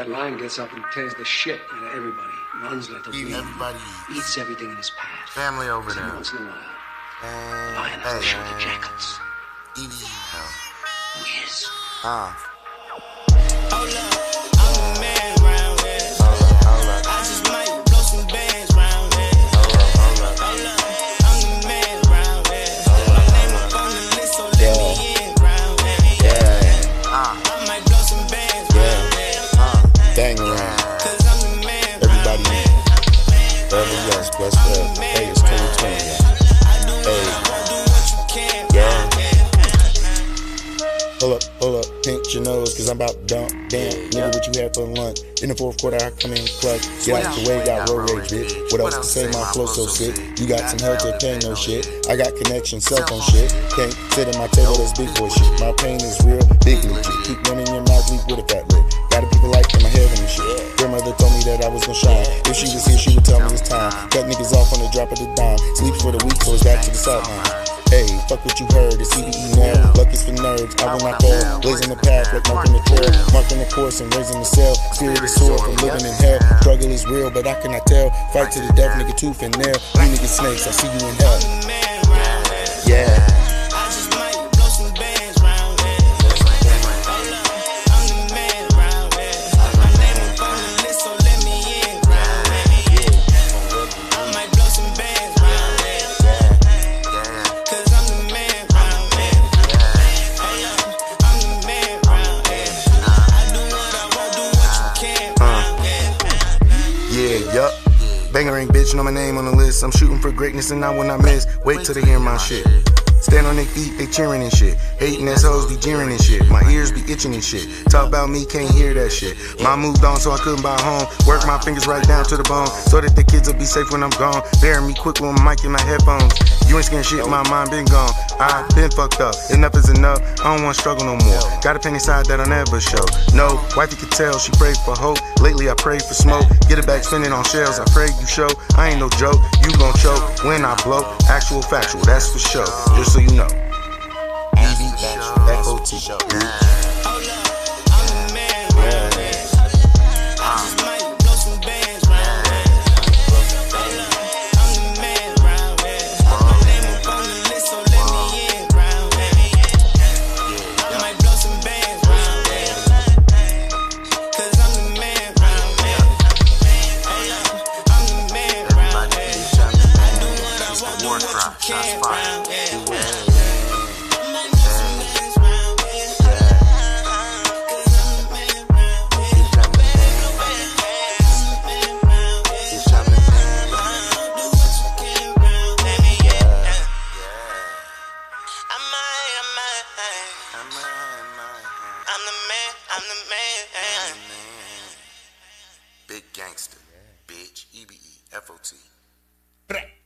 That lion gets up and tears the shit out of everybody. Runs like a Eating everybody eats. Eats everything in his path. Family over there. once in a while, Man, lion has to show the hey, jackals. Edie, hell. Who he is. Pull up, pull up, pinch your nose, cause I'm about to dump. Damn, nigga, what you had for lunch? In the fourth quarter, I come in clutch. Get out the way, got road rage, bitch. What else to say? My flow so sick. You got some help to pay, no shit. I got connection, cell phone shit. Can't sit at my table, that's big boy shit. My pain is real, big legit. Keep running your mouth, leak with a fat lip. Got a people like in my head and shit. Grandmother told me that I was gonna shine. If she was here, she would tell me it's time. Cut niggas off on the drop of the dime. Sleep for the week, so it's back to the south line. Hey, fuck what you heard, it's EBE now. Luck is I will not fall. Blazing the path, like marking the trail. Marking the course and raising the sail. Spirit is sore from living in hell. Struggle is real, but I cannot tell. Fight to the death, nigga, tooth and nail. You niggas snakes, I see you in hell. Yup. Bangarang bitch, know my name on the list. I'm shooting for greatness and I will not miss. Wait till they hear my shit. Stand on their feet, they cheering and shit. Hating ass hoes be jeering and shit. My ears be itching and shit. Talk about me, can't hear that shit. Mom moved on, so I couldn't buy a home. Work my fingers right down to the bone, so that the kids will be safe when I'm gone. Bury me quick with my mic in my headphones. You ain't scared shit, my mind been gone. I been fucked up. Enough is enough. I don't want to struggle no more. Got a pain inside that I'll never show. No, wifey could tell she prayed for hope. Lately I pray for smoke. Get it back spinning on shells. I pray you show. I ain't no joke. You gon' choke when I blow. Actual factual, that's for sure. Just so you know. F-O-T. Hold up, man, I'm the man. Big gangster. Bitch. E B E F O T. Brah.